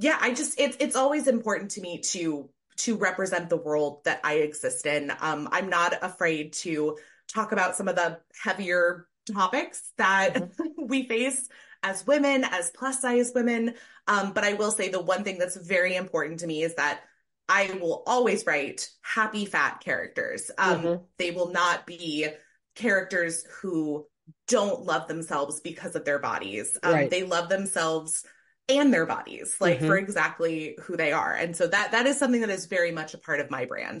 yeah, I just it's it's always important to me to to represent the world that I exist in. Um, I'm not afraid to talk about some of the heavier topics that mm-hmm. we face as women, as plus size women. Um, but I will say the one thing that's very important to me is that I will always write happy fat characters. Um, mm-hmm. They will not be characters who don't love themselves because of their bodies. Um, right. They love themselves and their bodies like mm-hmm. for exactly who they are and so that that is something that is very much a part of my brand